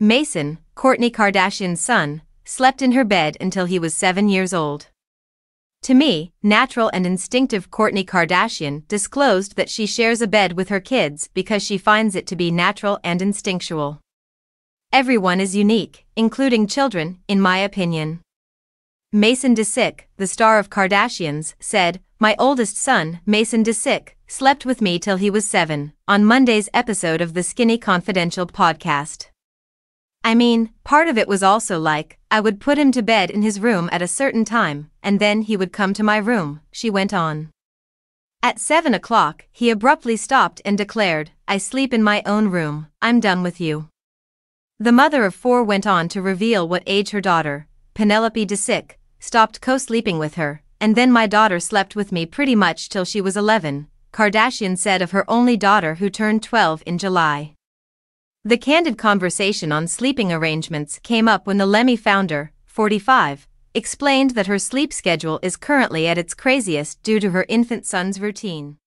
Mason, Kourtney Kardashian's son, slept in her bed until he was seven years old. To me, natural and instinctive Kourtney Kardashian disclosed that she shares a bed with her kids because she finds it to be natural and instinctual. Everyone is unique, including children, in my opinion. Mason Disick, the star of Kardashians, said, My oldest son, Mason Disick, slept with me till he was seven, on Monday's episode of the Skinny Confidential podcast. I mean, part of it was also like, I would put him to bed in his room at a certain time, and then he would come to my room, she went on. At seven o'clock, he abruptly stopped and declared, I sleep in my own room, I'm done with you. The mother of four went on to reveal what age her daughter, Penelope Disick, stopped co-sleeping with her, and then my daughter slept with me pretty much till she was 11, Kardashian said of her only daughter who turned 12 in July. The candid conversation on sleeping arrangements came up when the Lemme founder, 45, explained that her sleep schedule is currently at its craziest due to her infant son's routine.